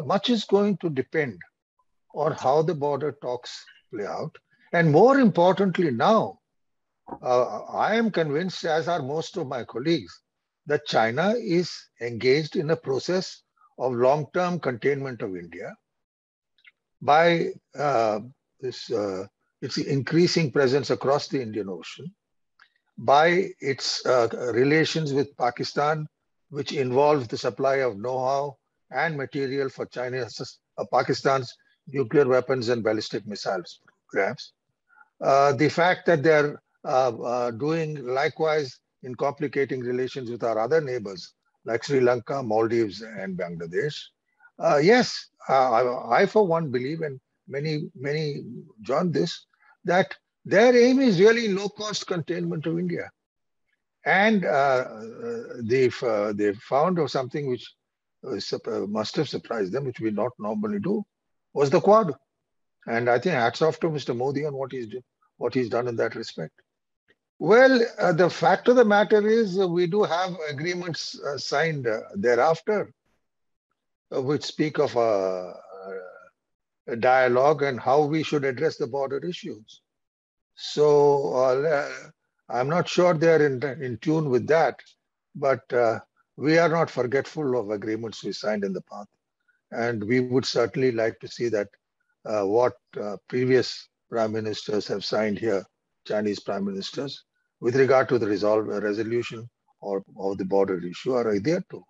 much is going to depend on how the border talks play out. And more importantly, now, uh, I am convinced, as are most of my colleagues, that China is engaged in a process of long term containment of India by uh, this, uh, its increasing presence across the Indian Ocean, by its uh, relations with Pakistan, which involves the supply of know how and material for China's, uh, Pakistan's nuclear weapons and ballistic missiles programs. Uh, the fact that they're uh, uh, doing likewise in complicating relations with our other neighbors like Sri Lanka, Maldives, and Bangladesh. Uh, yes, I, I, for one believe, and many, many join this, that their aim is really low cost containment of India. And uh, they've, uh, they've found something which must have surprised them, which we not normally do, was the Quad. And I think hats off to Mr. Modi on what he's, do, what he's done in that respect. Well, uh, the fact of the matter is uh, we do have agreements uh, signed uh, thereafter, uh, which speak of a, a, dialogue and how we should address the border issues. So uh, I'm not sure they're in, in tune with that, but we are not forgetful of agreements we signed in the past. And we would certainly like to see that uh, what uh, previous prime ministers have signed here, Chinese prime ministers, with regard to the resolve, resolution or of the border issue are there too.